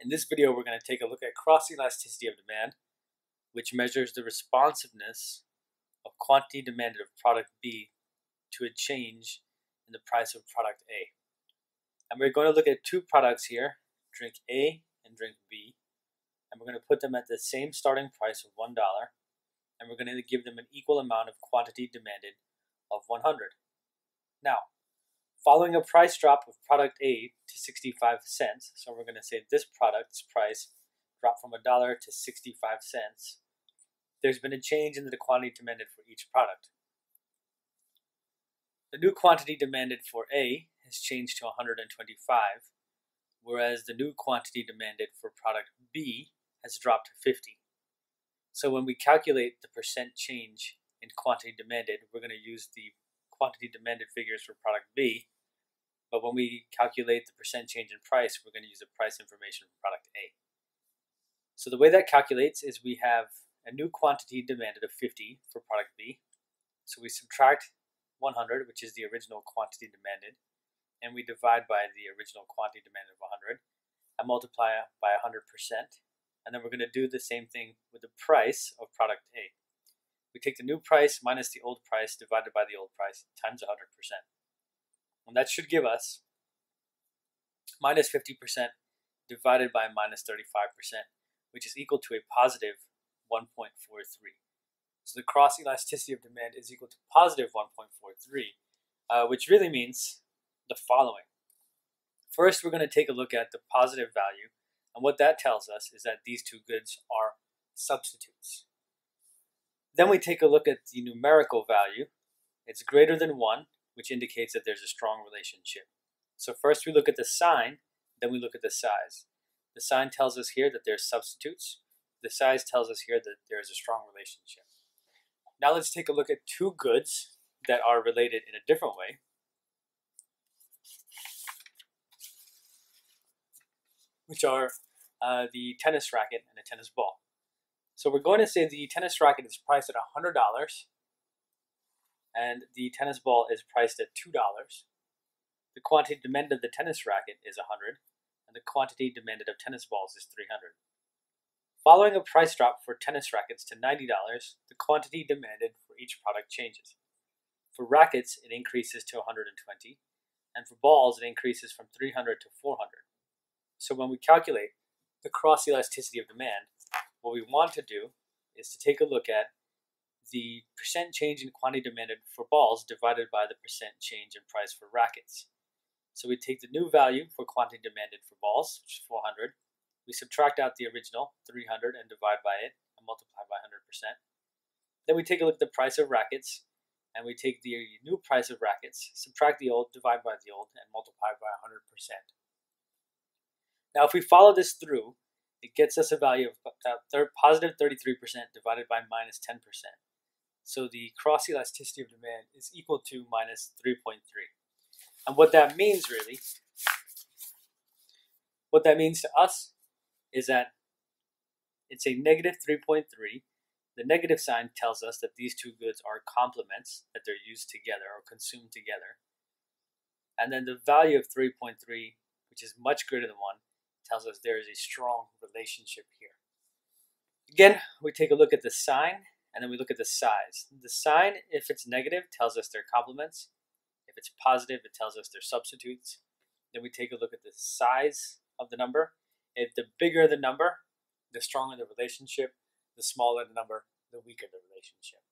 In this video, we're going to take a look at cross-elasticity of demand, which measures the responsiveness of quantity demanded of product B to a change in the price of product A. And we're going to look at two products here, drink A and drink B, and we're going to put them at the same starting price of $1, and we're going to give them an equal amount of quantity demanded of 100. Now, Following a price drop of product A to 65 cents, so we're going to say this product's price dropped from a dollar to 65 cents, there's been a change in the quantity demanded for each product. The new quantity demanded for A has changed to 125, whereas the new quantity demanded for product B has dropped to 50. So when we calculate the percent change in quantity demanded, we're going to use the quantity demanded figures for product B. But when we calculate the percent change in price, we're going to use the price information for product A. So the way that calculates is we have a new quantity demanded of 50 for product B. So we subtract 100, which is the original quantity demanded, and we divide by the original quantity demanded of 100, and multiply by 100%. And then we're going to do the same thing with the price of product A we take the new price minus the old price divided by the old price times 100%. And that should give us minus 50% divided by minus 35%, which is equal to a positive 1.43. So the cross elasticity of demand is equal to positive 1.43, uh, which really means the following. First, we're going to take a look at the positive value, and what that tells us is that these two goods are substitutes. Then we take a look at the numerical value. It's greater than 1, which indicates that there's a strong relationship. So first we look at the sign, then we look at the size. The sign tells us here that there's substitutes. The size tells us here that there is a strong relationship. Now let's take a look at two goods that are related in a different way. Which are uh, the tennis racket and a tennis ball. So we're going to say the tennis racket is priced at $100 and the tennis ball is priced at $2. The quantity demanded of the tennis racket is 100 and the quantity demanded of tennis balls is 300. Following a price drop for tennis rackets to $90, the quantity demanded for each product changes. For rackets, it increases to 120, and for balls, it increases from 300 to 400. So when we calculate the cross elasticity of demand, what we want to do is to take a look at the percent change in quantity demanded for balls divided by the percent change in price for rackets. So we take the new value for quantity demanded for balls, which is 400. We subtract out the original, 300, and divide by it and multiply by 100%. Then we take a look at the price of rackets, and we take the new price of rackets, subtract the old, divide by the old, and multiply by 100%. Now, if we follow this through, it gets us a value of positive 33% divided by minus 10%. So the cross elasticity of demand is equal to minus 3.3. And what that means really, what that means to us is that it's a negative 3.3. The negative sign tells us that these two goods are complements, that they're used together or consumed together. And then the value of 3.3, which is much greater than 1, tells us there is a strong relationship here. Again, we take a look at the sign and then we look at the size. The sign, if it's negative, tells us they're complements. If it's positive, it tells us they're substitutes. Then we take a look at the size of the number. If the bigger the number, the stronger the relationship. The smaller the number, the weaker the relationship.